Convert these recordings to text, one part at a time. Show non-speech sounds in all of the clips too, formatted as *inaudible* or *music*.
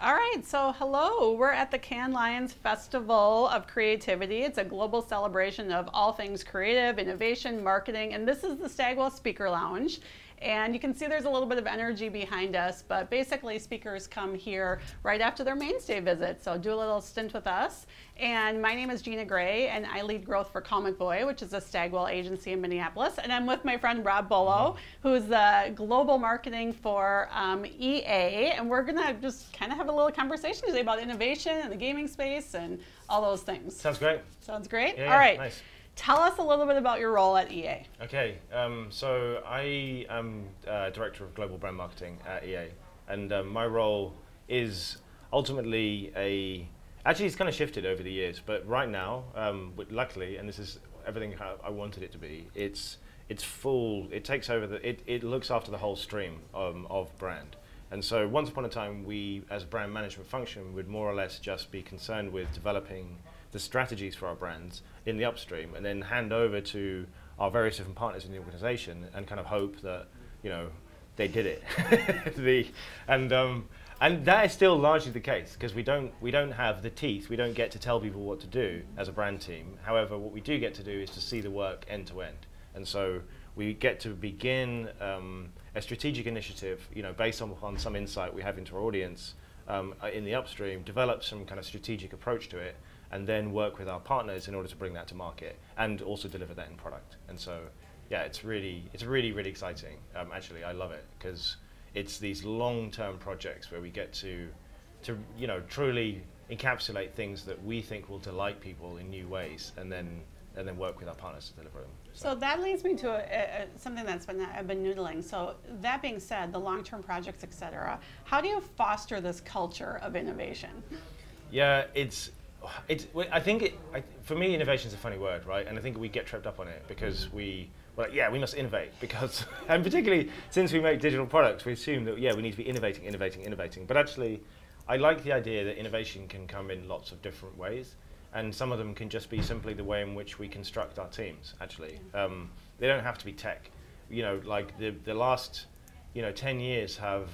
All right, so hello. We're at the Cannes Lions Festival of Creativity. It's a global celebration of all things creative, innovation, marketing, and this is the Stagwell Speaker Lounge. And you can see there's a little bit of energy behind us, but basically speakers come here right after their mainstay visit. So do a little stint with us. And my name is Gina Gray, and I lead growth for Colle McVoy, which is a Stagwell agency in Minneapolis. And I'm with my friend Rob Bullough, who's the global marketing for um, EA. And we're going to just kind of have a little conversation today about innovation in the gaming space and all those things. Sounds great. Sounds great? Yeah, all right. Nice. Tell us a little bit about your role at EA. Okay, um, so I am uh, director of global brand marketing at EA, and um, my role is ultimately a. Actually, it's kind of shifted over the years, but right now, um, luckily, and this is everything I wanted it to be. It's it's full. It takes over the. It, it looks after the whole stream um, of brand. And so, once upon a time, we, as a brand management function, would more or less just be concerned with developing the strategies for our brands in the upstream and then hand over to our various different partners in the organization and kind of hope that, you know, they did it. *laughs* the, and, um, and that is still largely the case because we don't, we don't have the teeth, we don't get to tell people what to do as a brand team. However, what we do get to do is to see the work end to end. And so we get to begin um, a strategic initiative, you know, based on, on some insight we have into our audience um, in the upstream, develop some kind of strategic approach to it, and then work with our partners in order to bring that to market and also deliver that in product. And so, yeah, it's really, it's really, really exciting. Um, actually, I love it because it's these long-term projects where we get to, to you know, truly encapsulate things that we think will delight people in new ways, and then and then work with our partners to deliver them. So, so that leads me to a, a, something that's been I've been noodling. So that being said, the long-term projects, et cetera, how do you foster this culture of innovation? Yeah, it's it's, I think it, I, for me, innovation is a funny word, right? And I think we get tripped up on it because we, well, yeah, we must innovate *laughs* because, and particularly since we make digital products, we assume that, yeah, we need to be innovating, innovating, innovating. But actually, I like the idea that innovation can come in lots of different ways. And some of them can just be simply the way in which we construct our teams, actually. Um, they don't have to be tech. You know, like the, the last, you know, 10 years have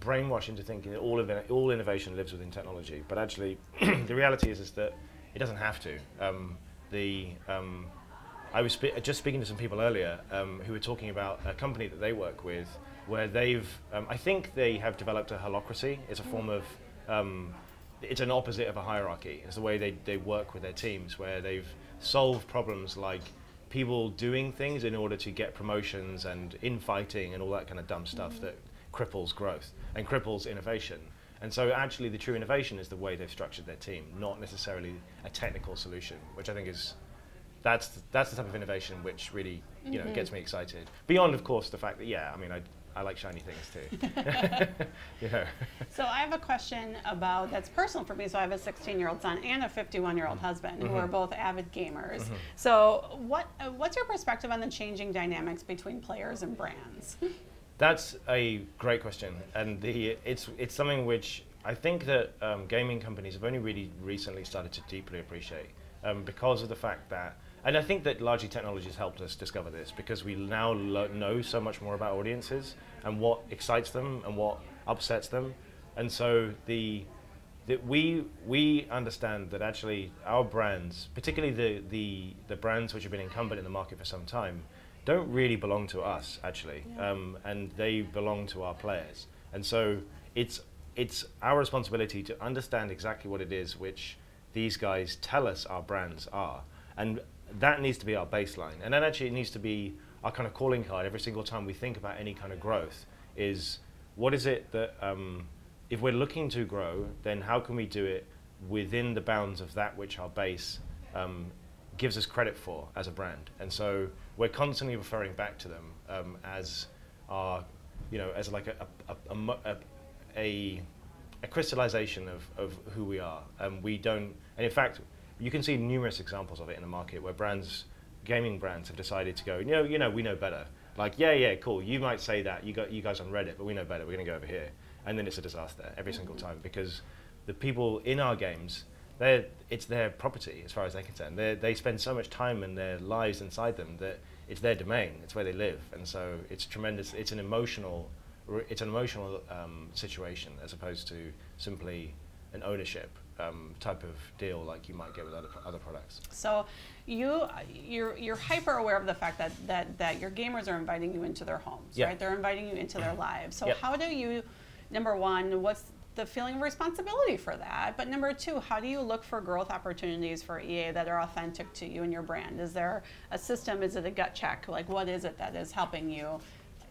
brainwashed into thinking that all, all innovation lives within technology. But actually, *clears throat* the reality is, is that it doesn't have to. Um, the, um, I was spe just speaking to some people earlier um, who were talking about a company that they work with where they've, um, I think they have developed a holacracy. It's a form of, um, it's an opposite of a hierarchy. It's the way they, they work with their teams where they've solved problems like people doing things in order to get promotions and infighting and all that kind of dumb stuff mm -hmm. that cripples growth and cripples innovation. And so actually the true innovation is the way they've structured their team, not necessarily a technical solution, which I think is that's the, that's the type of innovation which really you know mm -hmm. gets me excited. Beyond of course the fact that yeah, I mean I I like shiny things too. *laughs* *laughs* know. So I have a question about that's personal for me. So I have a 16 year old son and a 51 year old husband mm -hmm. who are mm-hmm. both avid gamers. Mm -hmm. So what uh, what's your perspective on the changing dynamics between players and brands? *laughs* That's a great question, and the, it's it's something which I think that um, gaming companies have only really recently started to deeply appreciate um, because of the fact that, and I think that largely technology has helped us discover this because we now know so much more about audiences and what excites them and what upsets them, and so the that we we understand that actually our brands, particularly the the the brands which have been incumbent in the market for some time, don't really belong to us actually, yeah. um, and they belong to our players. And so it's it's our responsibility to understand exactly what it is which these guys tell us our brands are, and that needs to be our baseline. And then actually it needs to be our kind of calling card every single time we think about any kind of growth. Is what is it that um, if we're looking to grow, then how can we do it within the bounds of that which our base um, gives us credit for as a brand? And so we're constantly referring back to them um, as our, you know, as like a, a, a, a, a crystallization of, of who we are. Um, we don't, and in fact, you can see numerous examples of it in the market where brands, gaming brands have decided to go, you know, you know, we know better. Like, yeah, yeah, cool. You might say that, you got you guys on Reddit, but we know better. We're going to go over here, and then it's a disaster every single time because the people in our games they're, it's their property as far as they're concerned. They're, they spend so much time and their lives inside them that it's their domain. It's where they live, and so it's tremendous. It's an emotional it's an emotional um, situation as opposed to simply an ownership um, type of deal like you might get with other other products. So you you're you're hyper aware of the fact that that that your gamers are inviting you into their homes, Yeah. right? They're inviting you into their *clears throat* lives. So Yep. how do you number one, what's the feeling of responsibility for that? But number two, how do you look for growth opportunities for EA that are authentic to you and your brand? Is there a system? Is it a gut check? Like what is it that is helping you,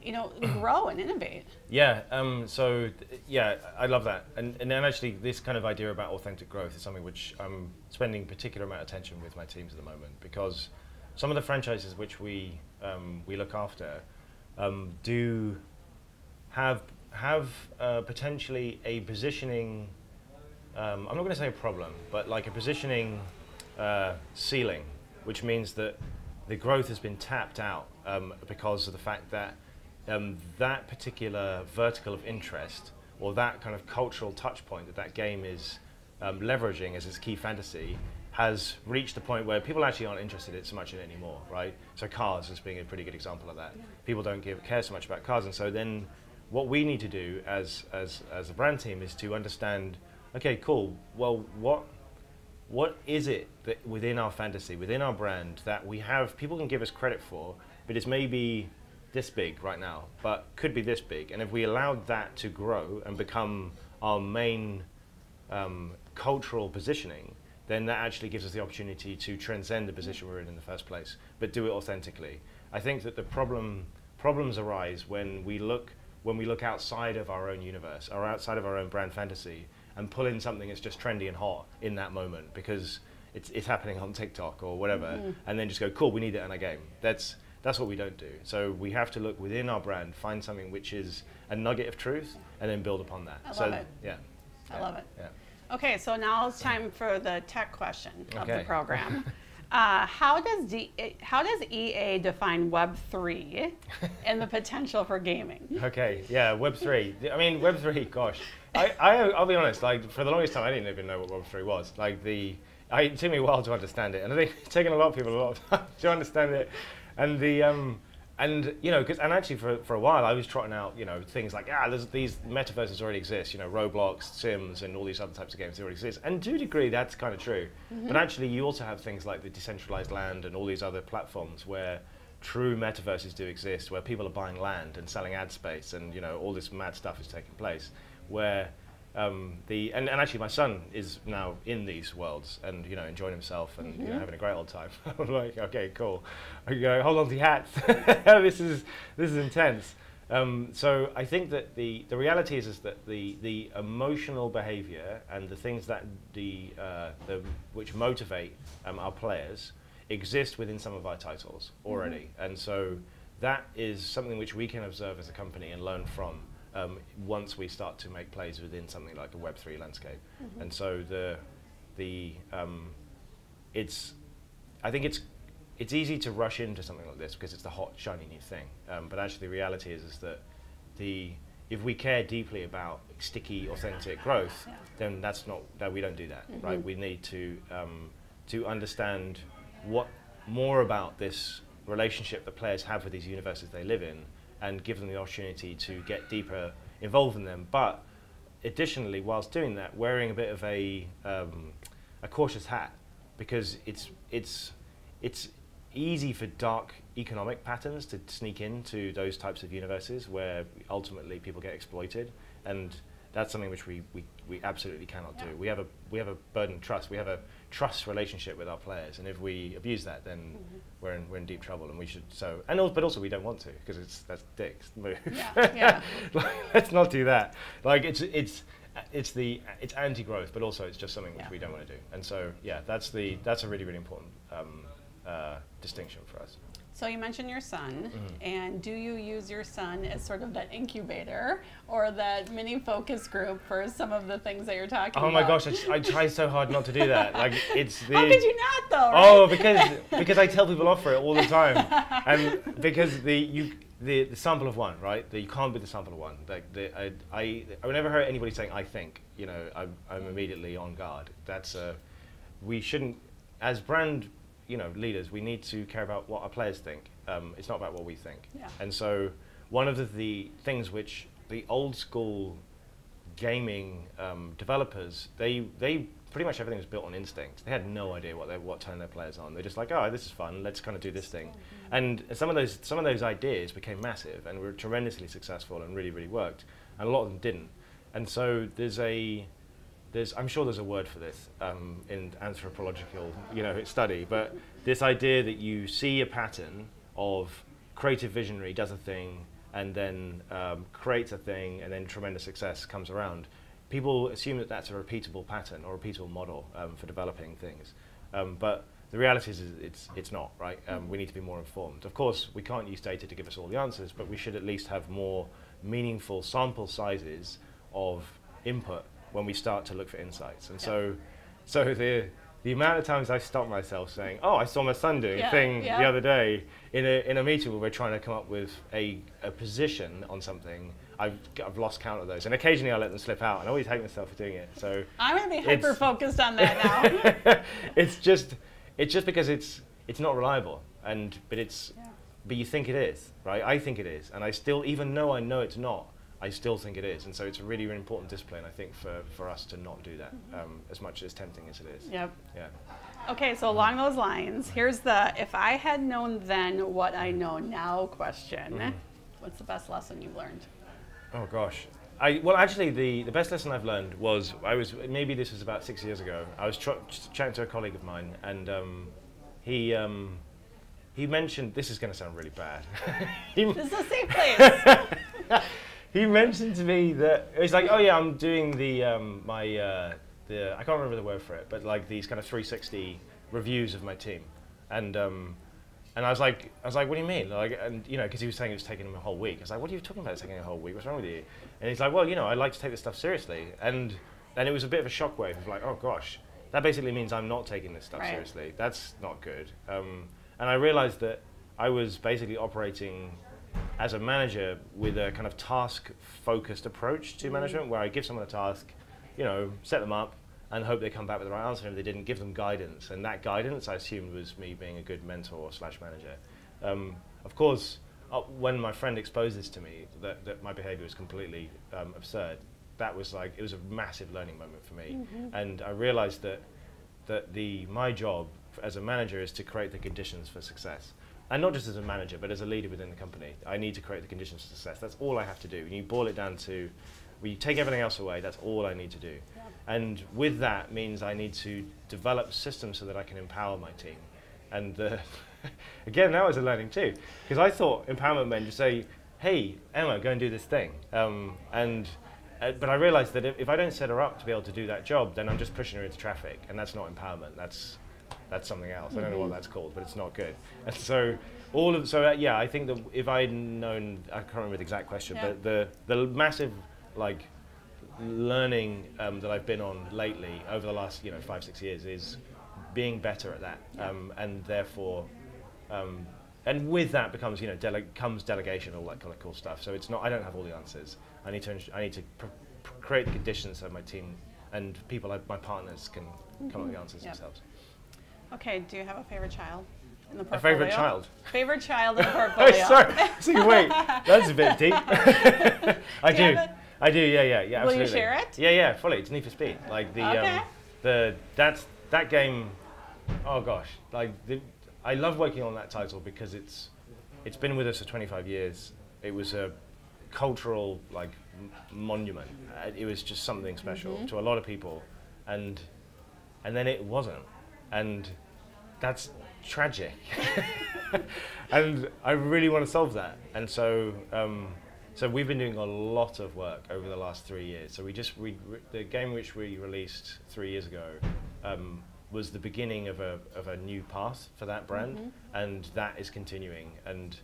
you know, *clears throat* grow and innovate? Yeah. Um, so yeah, I love that, and and then actually this kind of idea about authentic growth is something which I'm spending particular amount of attention with my teams at the moment because some of the franchises which we um, we look after um, do have have uh, potentially a positioning. Um, I'm not going to say a problem, but like a positioning uh, ceiling, which means that the growth has been tapped out um, because of the fact that um, that particular vertical of interest or that kind of cultural touch point that that game is um, leveraging as its key fantasy has reached the point where people actually aren't interested in it so much in it anymore, right? So cars is being a pretty good example of that. People don't give care so much about cars, and so then what we need to do as as as a brand team is to understand, okay, cool. Well, what what is it that within our fantasy, within our brand, that we have people can give us credit for, but it's maybe this big right now, but could be this big. And if we allowed that to grow and become our main um, cultural positioning, then that actually gives us the opportunity to transcend the position we're in in the first place, but do it authentically. I think that the problem problems arise when we look when we look outside of our own universe or outside of our own brand fantasy and pull in something that's just trendy and hot in that moment because it's, it's happening on TikTok or whatever, mm-hmm. and then just go, cool, we need it in our game. That's that's what we don't do. So we have to look within our brand, find something which is a nugget of truth, and then build upon that. I so love it. yeah, I Yeah, love it. Yeah. Okay, so now it's time for the tech question of the program. *laughs* Uh, how does D- how does EA define Web three *laughs* and the potential for gaming? Okay, yeah, Web three. I mean, Web three. Gosh, I, I I'll be honest. Like for the longest time, I didn't even know what Web three was. Like the, I, it took me a while to understand it, and I think it's taken a lot of people a lot of time *laughs* to understand it. And the um, and you know, cause, and actually for for a while, I was trotting out you know things like ah, there's these metaverses already exist. You know, Roblox, Sims, and all these other types of games already exist. And to a degree, that's kind of true. But actually, you also have things like the Decentraland and all these other platforms where true metaverses do exist where people are buying land and selling ad space and you know all this mad stuff is taking place where um, the and, and actually my son is now in these worlds and you know enjoying himself and you know, having a great old time. *laughs* I'm like okay cool. I go hold on to your hats *laughs* this is this is intense. Um, so I think that the, the reality is, is that the, the emotional behavior and the things that the, uh, the which motivate um, our players exist within some of our titles already, and so that is something which we can observe as a company and learn from um, once we start to make plays within something like a Web three landscape. And so the the um, it's I think it's it's easy to rush into something like this because it's the hot shiny new thing. Um, but actually, the reality is is that the if we care deeply about sticky, authentic growth, Yeah. then that's not that we don't do that, right? We need to um, to understand what more about this relationship that players have with these universes they live in, and give them the opportunity to get deeper involved in them. But additionally, whilst doing that, wearing a bit of a um, a cautious hat because it's it's it's easy for dark economic patterns to sneak into those types of universes where ultimately people get exploited and that's something which we, we, we absolutely cannot Yeah. do. We have a we have a burden of trust. We have a trust relationship with our players, and if we abuse that, then Mm-hmm. we're in we're in deep trouble. And we should so and also, but also we don't want to because it's that's dicks move. Yeah, *laughs* yeah. like, let's not do that. Like it's it's it's the it's anti-growth, but also it's just something which Yeah. we don't want to do. And so yeah, that's the that's a really really important um, uh, distinction for us. So you mentioned your son, Mm-hmm. and do you use your son as sort of that incubator or that mini focus group for some of the things that you're talking Oh about? my gosh, I try so hard not to do that. Like it's the *laughs* How could you not though? Oh, because because I tell people off for it all the time, *laughs* and because the you the, the sample of one, right? The, you can't be the sample of one. Like the, I, I I whenever hear anybody saying I think, you know, I'm, I'm immediately on guard. That's uh, we shouldn't as brand you know leaders. We need to care about what our players think. Um, it's not about what we think. Yeah. And so one of the, the things which the old school gaming um, developers, they they pretty much everything was built on instinct. They had no idea what they what turn their players on. They're just like, oh, this is fun. Let's kind of do this thing. And some of those some of those ideas became massive and were tremendously successful and really really worked. And a lot of them didn't. And so there's a there's, I'm sure there's a word for this um, in anthropological, you know, study, but this idea that you see a pattern of creative visionary does a thing and then um, creates a thing and then tremendous success comes around. People assume that that's a repeatable pattern or repeatable model um, for developing things, um, but the reality is, it's, it's not, right? Um, we need to be more informed. Of course, we can't use data to give us all the answers, but we should at least have more meaningful sample sizes of input when we start to look for insights. And yeah. so, so the the amount of times I stop myself saying, "Oh, I saw my son doing yeah, a thing yeah. the other day in a in a meeting where we're trying to come up with a, a position on something." I've I've lost count of those, and occasionally I let them slip out, and I always hate myself for doing it. So I'm gonna be hyper focused on that now. *laughs* it's just it's just because it's it's not reliable, and but it's yeah. but you think it is, right? I think it is, and I still even though I know it's not. I still think it is, and so it's a really, really important discipline. I think for, for us to not do that mm-hmm. um, as much as tempting as it is. Yep. Yeah. Okay, so along those lines, here's the if I had known then what I know now question. Mm. What's the best lesson you've learned? Oh gosh. I, well, actually, the, the best lesson I've learned was I was maybe this was about six years ago. I was tr- chatting to a colleague of mine, and um, he um, he mentioned this is going to sound really bad. *laughs* this is a safe place. *laughs* he mentioned to me that he's like, oh yeah, I'm doing the um, my uh, the I can't remember the word for it, but like these kind of 360 reviews of my team, and um, and I was like, I was like, what do you mean? Like, and you know, because he was saying it was taking him a whole week. I was like, what are you talking about? It's taking a whole week. What's wrong with you? And he's like, well, you know, I like to take this stuff seriously, and then it was a bit of a shockwave of like, oh gosh, that basically means I'm not taking this stuff right. seriously. That's not good. Um, and I realized that I was basically operating as a manager with a kind of task focused approach to mm. management where I give someone a task, you know, set them up and hope they come back with the right answer. And if they didn't, give them guidance. And that guidance, I assumed, was me being a good mentor slash manager. Um, of course, uh, when my friend exposed this to me, that, that my behavior was completely um, absurd, that was like, it was a massive learning moment for me. Mm-hmm. And I realized that, that the, my job as a manager is to create the conditions for success and not just as a manager, but as a leader within the company. I need to create the conditions for success. That's all I have to do. When you boil it down to, when you take everything else away, that's all I need to do. Yeah. And with that means I need to develop systems so that I can empower my team. And uh, *laughs* again, that was a learning too, because I thought empowerment meant just say, "Hey, Emma, go and do this thing." Um, and uh, but I realized that if, if I don't set her up to be able to do that job, then I'm just pushing her into traffic, and that's not empowerment. That's that's something else. Mm-hmm. I don't know what mm-hmm. that's called, but it's not good. *laughs* And so all of so uh, yeah, I think that if I'd known, I can't remember the exact question, yeah. but the the massive like learning um, that I've been on lately over the last you know five six years is being better at that, yeah. um, and therefore. Um, and with that becomes, you know, dele- comes delegation, all that kind of cool stuff. So it's not. I don't have all the answers. I need to. I need to pr- pr- create the conditions so my team and people, like my partners, can mm-hmm. come up with the answers yep. themselves. Okay, do you have a favorite child in the portfolio? A favorite child? Favorite child in the *laughs* portfolio. oh, sorry. So wait, *laughs* that's a bit deep. *laughs* I do. do. I do. Yeah, yeah, yeah. Will absolutely. you share it? Yeah, yeah. Fully. It's Need for Speed. Like the okay. um, the that's that game. Oh gosh, like the, I love working on that title because it's it's been with us for 25 years. It was a cultural like m- monument. Uh, it was just something special mm-hmm. to a lot of people, and and then it wasn't and that's tragic. *laughs* and I really want to solve that. And so, um, so we've been doing a lot of work over the last three years. So we just we, the game which we released three years ago um, was the beginning of a of a new path for that brand, mm-hmm. and that is continuing. And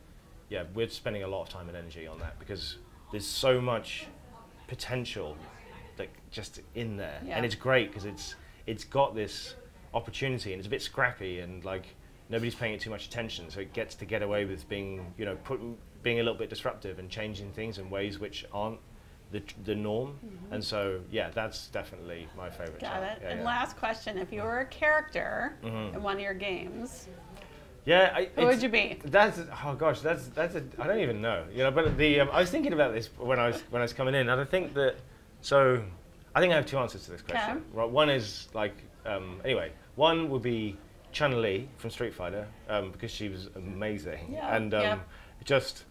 yeah, we're spending a lot of time and energy on that because there's so much potential that just in there, yeah. and it's great because it's it's got this opportunity and it's a bit scrappy and like nobody's paying it too much attention so it gets to get away with being you know put, being a little bit disruptive and changing things in ways which aren't the, the norm mm-hmm. and so yeah that's definitely my favorite got it yeah, and yeah. last question if you were a character mm-hmm. in one of your games Yeah, I, Who would you be? That's oh gosh, that's that's a I don't even know. You know, but the um, I was thinking about this when I was when I was coming in, and I think that so I think I have two answers to this question. Right, one is like um, anyway, one would be Chun Li from Street Fighter um, because she was amazing Yeah, and um, yep. just.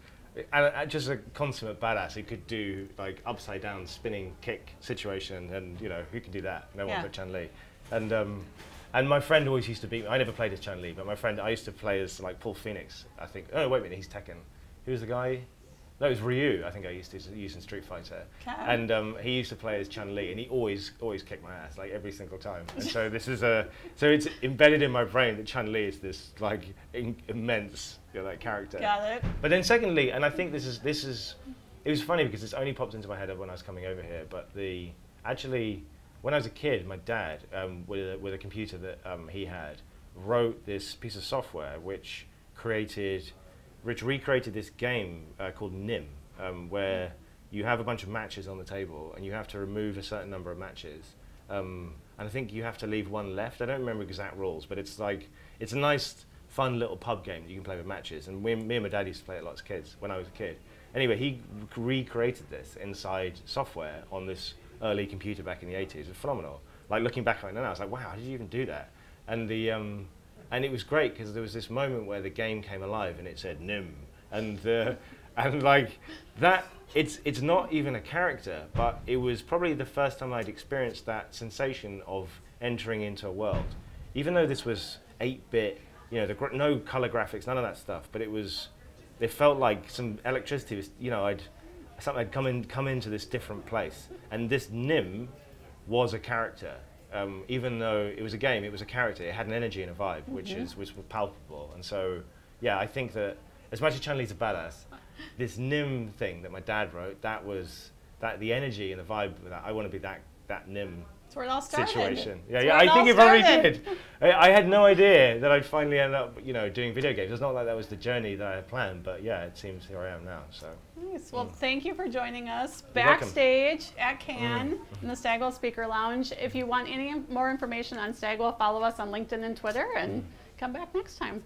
And uh, just a consummate badass who could do like upside down spinning kick situation, and you know who can do that? No Yeah. one but Chun Li. And um, and my friend always used to beat me. I never played as Chun Li, but my friend I used to play as like Paul Phoenix. I think. Oh wait a minute, he's Tekken. Who's the guy? No, it was Ryu. I think I used to use in Street Fighter. Okay. And um, he used to play as Chun Li, and he always always kicked my ass like every single time. And so this is a so it's embedded in my brain that Chun Li is this like in, immense you know, like character. Got it. But then secondly, and I think this is this is it was funny because this only popped into my head when I was coming over here. But the actually when I was a kid, my dad um, with a, with a computer that um, he had wrote this piece of software which created which recreated this game uh, called Nim, um, where you have a bunch of matches on the table and you have to remove a certain number of matches. Um, and I think you have to leave one left. I don't remember exact rules, but it's like it's a nice, fun little pub game that you can play with matches. And we, me and my dad used to play it lots of kids when I was a kid. Anyway, he recreated this inside software on this early computer back in the 80s. It was phenomenal. Like looking back on it now, I was like, wow, how did you even do that? And the um, and it was great because there was this moment where the game came alive and it said Nim, and uh, *laughs* and like that. It's it's not even a character, but it was probably the first time I'd experienced that sensation of entering into a world. Even though this was 8-bit, you know, the no color graphics, none of that stuff, but it was. It felt like some electricity was, you know, I'd something had come in come into this different place, and this Nim was a character. Um, even though it was a game, it was a character. It had an energy and a vibe, which is which was palpable. And so, yeah, I think that as much as Chun Li's a badass, this Nim thing that my dad wrote, that was that the energy and the vibe that. I want to be that that Nim That's where it all started. situation. Yeah, That's yeah. I think it probably did. I, I had no idea that I'd finally end up, you know, doing video games. It's not like that was the journey that I had planned, but yeah, it seems here I am now. So. Nice. Well, mm. thank you for joining us backstage at mm. Cannes in the Stagwell Speaker Lounge. If you want any more information on Stagwell, follow us on LinkedIn and Twitter and mm. come back next time.